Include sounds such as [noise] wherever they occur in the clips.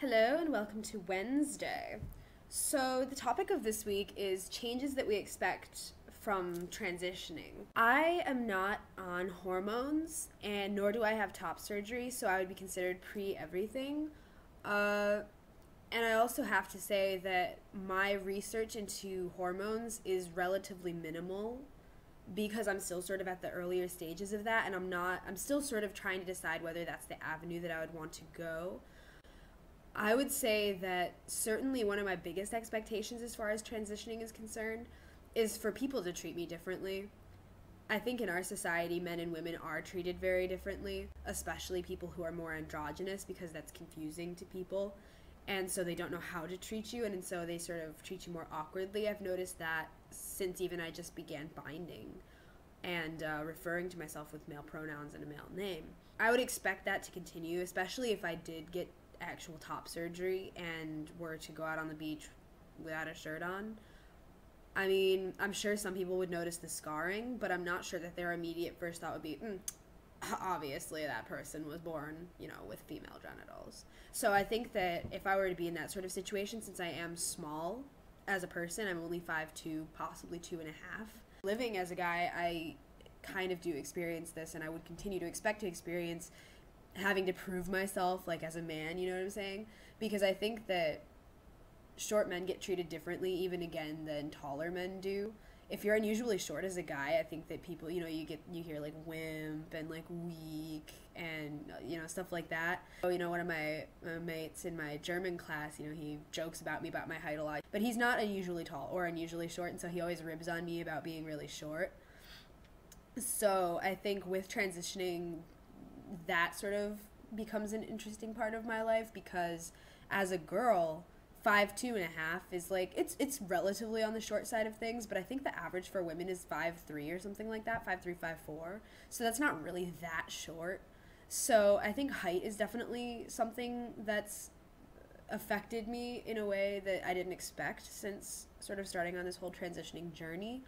Hello and welcome to Wednesday. So, the topic of this week is changes that we expect from transitioning. I am not on hormones and nor do I have top surgery, so I would be considered pre everything. Uh, and I also have to say that my research into hormones is relatively minimal because I'm still sort of at the earlier stages of that and I'm not I'm still sort of trying to decide whether that's the avenue that I would want to go. I would say that certainly one of my biggest expectations as far as transitioning is concerned is for people to treat me differently. I think in our society, men and women are treated very differently, especially people who are more androgynous, because that's confusing to people. And so they don't know how to treat you, and so they sort of treat you more awkwardly. I've noticed that since even I just began binding and uh, referring to myself with male pronouns and a male name. I would expect that to continue, especially if I did get actual top surgery and were to go out on the beach without a shirt on. I mean, I'm sure some people would notice the scarring, but I'm not sure that their immediate first thought would be, mm, [laughs] obviously that person was born, you know, with female genitals. So I think that if I were to be in that sort of situation, since I am small as a person, I'm only five two, possibly two and a half. Living as a guy, I kind of do experience this, and I would continue to expect to experience having to prove myself like as a man you know what i'm saying? Because i think that short men get treated differently even again than taller men do. If you're unusually short as a guy i think that people you know you get you hear like wimp and like weak and you know stuff like that. So, you know one of my uh, mates in my german class you know he jokes about me about my height a lot but he's not unusually tall or unusually short and so he always ribs on me about being really short. So i think with transitioning that sort of becomes an interesting part of my life because as a girl five two and a half is like it's it's relatively on the short side of things but i think the average for women is five three or something like that five three five four. So that's not really that short. So i think height is definitely something that's affected me in a way that i didn't expect since sort of starting on this whole transitioning journey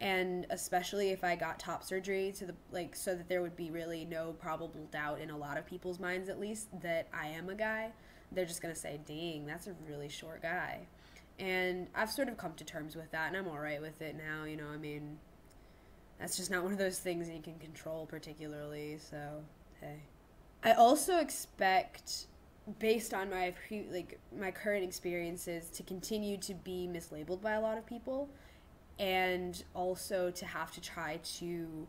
and especially if I got top surgery to the like so that there would be really no probable doubt in a lot of people's minds at least that I am a guy they're just going to say dang that's a really short guy. And I've sort of come to terms with that and I'm all right with it now you know I mean that's just not one of those things that you can control particularly so hey. I also expect based on my pre like my current experiences to continue to be mislabeled by a lot of people and also to have to try to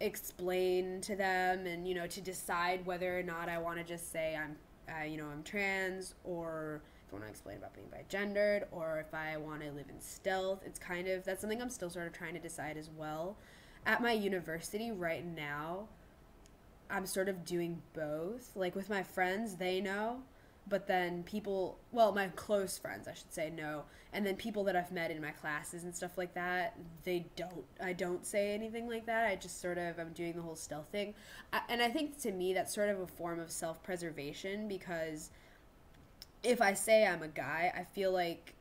explain to them and you know to decide whether or not I want to just say I'm uh, you know I'm trans or if I want to explain about being bigendered or if I want to live in stealth. It's kind of that's something I'm still sort of trying to decide as well. At my university right now I'm sort of doing both. Like with my friends they know but then people well my close friends i should say no and then people that i've met in my classes and stuff like that they don't i don't say anything like that. I just sort of i'm doing the whole stealth thing. I, and i think to me that's sort of a form of self-preservation because if i say i'm a guy i feel like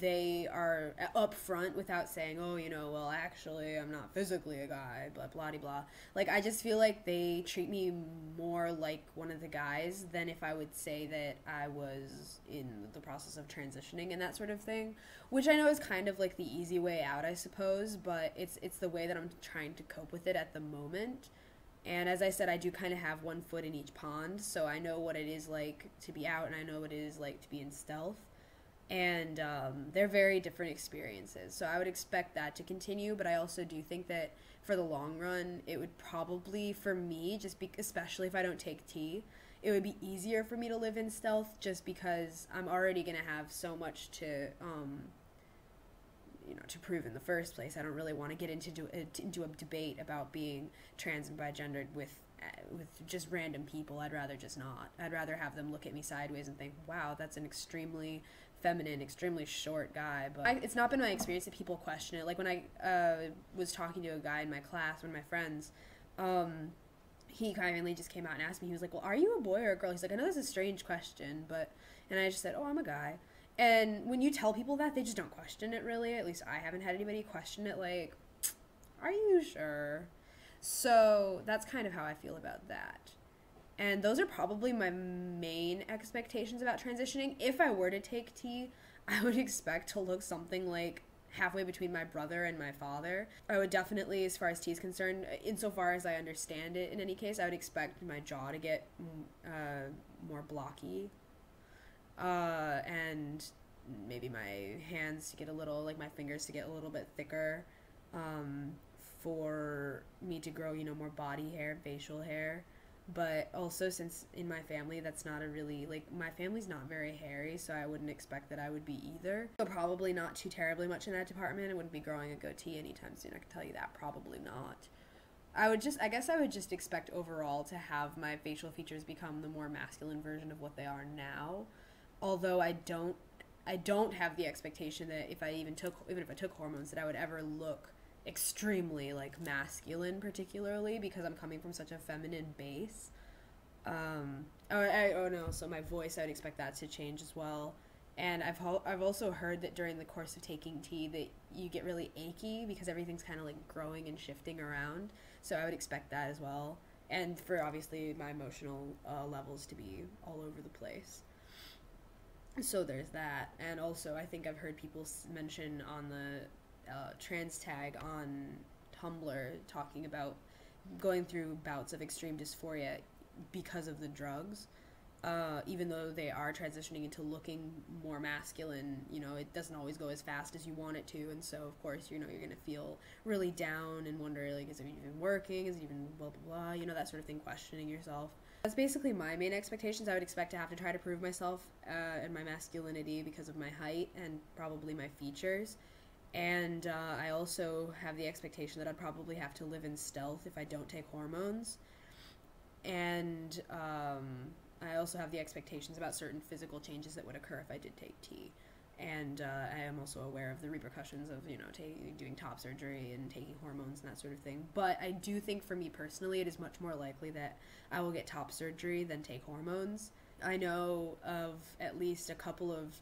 they are upfront without saying, oh, you know, well, actually, I'm not physically a guy, blah, blah, blah, blah. Like, I just feel like they treat me more like one of the guys than if I would say that I was in the process of transitioning and that sort of thing, which I know is kind of like the easy way out, I suppose, but it's, it's the way that I'm trying to cope with it at the moment. And as I said, I do kind of have one foot in each pond, so I know what it is like to be out and I know what it is like to be in stealth and um, they're very different experiences. So I would expect that to continue, but I also do think that for the long run, it would probably for me, just be, especially if I don't take T, it would be easier for me to live in stealth just because I'm already gonna have so much to. Um, you know, to prove in the first place, I don't really want to get into into a debate about being trans and bigendered with with just random people. I'd rather just not. I'd rather have them look at me sideways and think, "Wow, that's an extremely feminine, extremely short guy. But I, it's not been my experience that people question it. Like when I uh, was talking to a guy in my class, one of my friends, um, he kindly just came out and asked me. He was like, "Well, are you a boy or a girl?" He's like, "I know this is a strange question, but," and I just said, "Oh, I'm a guy." And when you tell people that, they just don't question it really. At least I haven't had anybody question it. Like, are you sure? So that's kind of how I feel about that. And those are probably my main expectations about transitioning. If I were to take T, I would [laughs] expect to look something like halfway between my brother and my father. I would definitely, as far as T is concerned, insofar as I understand it, in any case, I would expect my jaw to get uh, more blocky. Uh, and maybe my hands to get a little, like my fingers to get a little bit thicker. Um, for me to grow, you know, more body hair, facial hair. But also since in my family that's not a really like my family's not very hairy so i wouldn't expect that i would be either. So probably not too terribly much in that department. I wouldn't be growing a goatee anytime soon i can tell you that probably not. I would just i guess i would just expect overall to have my facial features become the more masculine version of what they are now. Although i don't i don't have the expectation that if i even took even if i took hormones that i would ever look extremely like masculine particularly because i'm coming from such a feminine base. Um oh, I, oh no so my voice i'd expect that to change as well. And i've ho- i've also heard that during the course of taking T that you get really achy because everything's kind of like growing and shifting around. So i would expect that as well. And for obviously my emotional uh, levels to be all over the place. So there's that. And also i think i've heard people mention on the uh, trans tag on Tumblr talking about going through bouts of extreme dysphoria because of the drugs. Uh, even though they are transitioning into looking more masculine, you know, it doesn't always go as fast as you want it to, and so of course, you know, you're gonna feel really down and wonder like, is it even working? Is it even blah blah blah? You know, that sort of thing, questioning yourself. That's basically my main expectations. I would expect to have to try to prove myself uh, and my masculinity because of my height and probably my features. And uh, I also have the expectation that I'd probably have to live in stealth if I don't take hormones. And um, I also have the expectations about certain physical changes that would occur if I did take T. And uh, I am also aware of the repercussions of, you know, taking, doing top surgery and taking hormones and that sort of thing. But I do think for me personally, it is much more likely that I will get top surgery than take hormones. I know of at least a couple of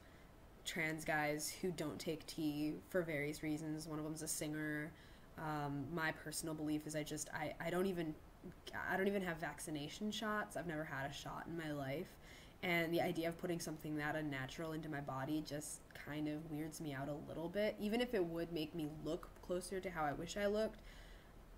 trans guys who don't take T for various reasons. One of them's a singer. Um, my personal belief is I just I, I don't even I don't even have vaccination shots. I've never had a shot in my life. And the idea of putting something that unnatural into my body just kind of weirds me out a little bit. Even if it would make me look closer to how I wish I looked,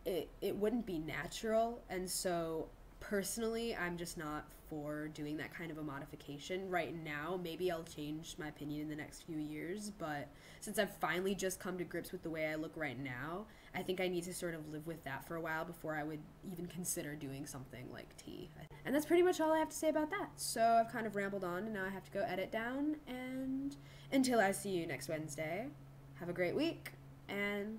it, it wouldn't be natural. And so personally, I'm just not for doing that kind of a modification right now. Maybe I'll change my opinion in the next few years, but since I've finally just come to grips with the way I look right now, I think I need to sort of live with that for a while before I would even consider doing something like T. And that's pretty much all I have to say about that. So I've kind of rambled on, and now I have to go edit down. And until I see you next Wednesday, have a great week, and